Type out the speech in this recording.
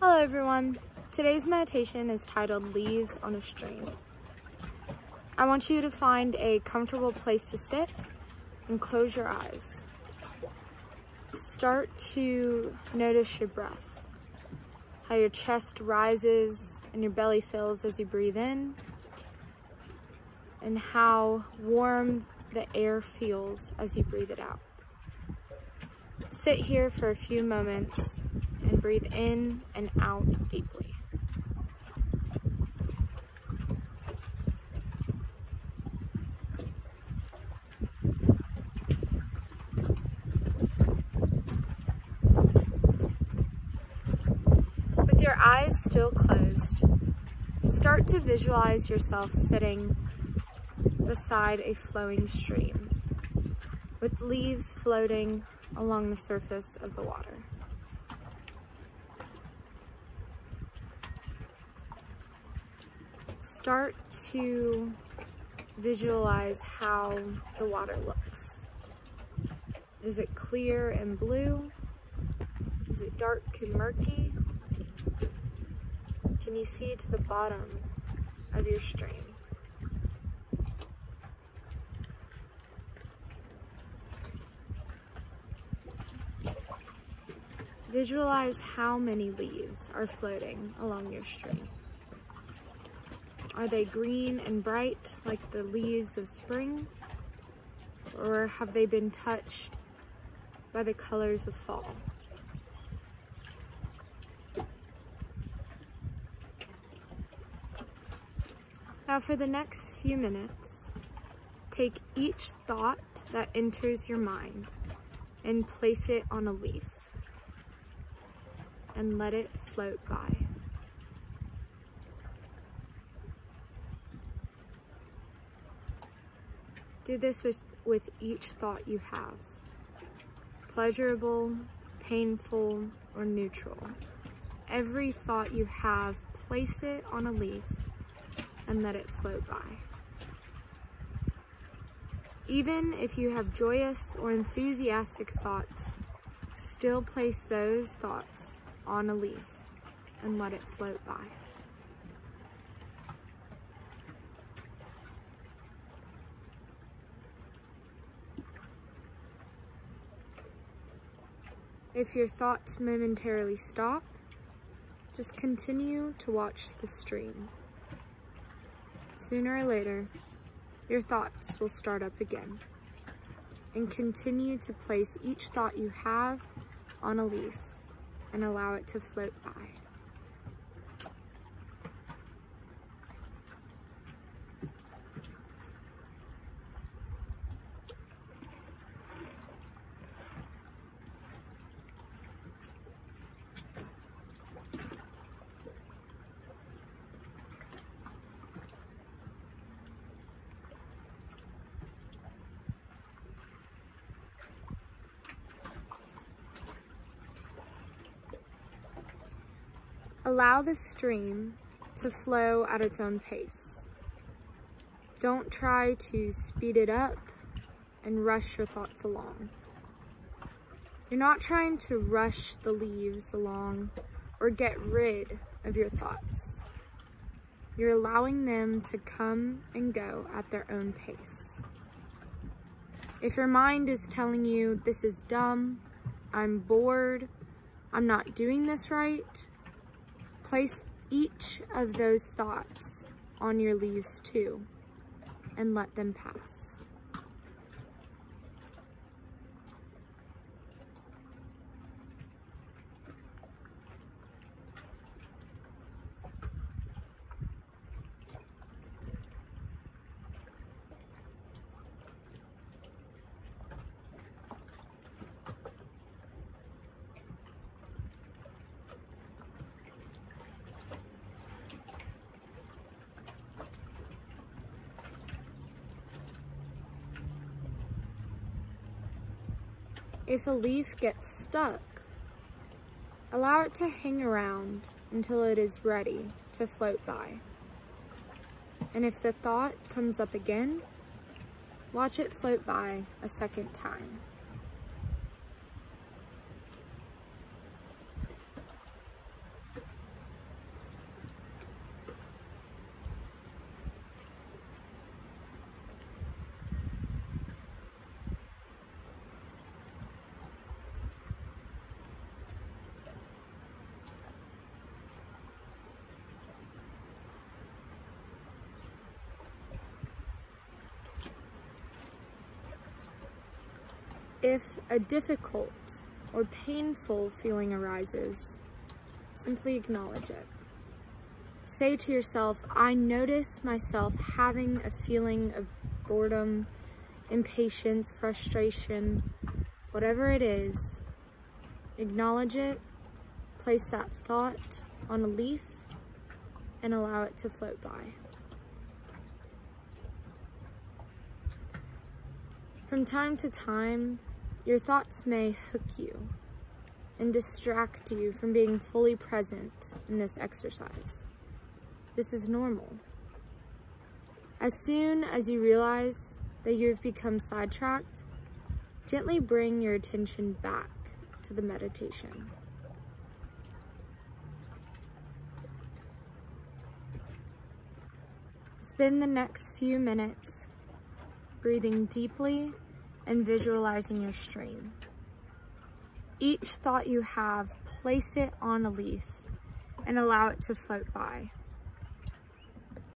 Hello everyone. Today's meditation is titled Leaves on a Stream. I want you to find a comfortable place to sit and close your eyes. Start to notice your breath, how your chest rises and your belly fills as you breathe in, and how warm the air feels as you breathe it out. Sit here for a few moments and breathe in and out deeply. With your eyes still closed, start to visualize yourself sitting beside a flowing stream with leaves floating along the surface of the water. Start to visualize how the water looks. Is it clear and blue? Is it dark and murky? Can you see to the bottom of your stream? Visualize how many leaves are floating along your stream. Are they green and bright like the leaves of spring? Or have they been touched by the colors of fall? Now for the next few minutes, take each thought that enters your mind and place it on a leaf and let it float by. Do this with, with each thought you have. Pleasurable, painful, or neutral. Every thought you have, place it on a leaf and let it float by. Even if you have joyous or enthusiastic thoughts, still place those thoughts on a leaf and let it float by. If your thoughts momentarily stop, just continue to watch the stream. Sooner or later, your thoughts will start up again and continue to place each thought you have on a leaf and allow it to float by. Allow the stream to flow at its own pace. Don't try to speed it up and rush your thoughts along. You're not trying to rush the leaves along or get rid of your thoughts. You're allowing them to come and go at their own pace. If your mind is telling you, this is dumb, I'm bored, I'm not doing this right, Place each of those thoughts on your leaves too and let them pass. If a leaf gets stuck, allow it to hang around until it is ready to float by. And if the thought comes up again, watch it float by a second time. If a difficult or painful feeling arises, simply acknowledge it. Say to yourself, I notice myself having a feeling of boredom, impatience, frustration, whatever it is, acknowledge it, place that thought on a leaf, and allow it to float by. From time to time, your thoughts may hook you and distract you from being fully present in this exercise. This is normal. As soon as you realize that you have become sidetracked, gently bring your attention back to the meditation. Spend the next few minutes breathing deeply and visualizing your stream. Each thought you have, place it on a leaf and allow it to float by.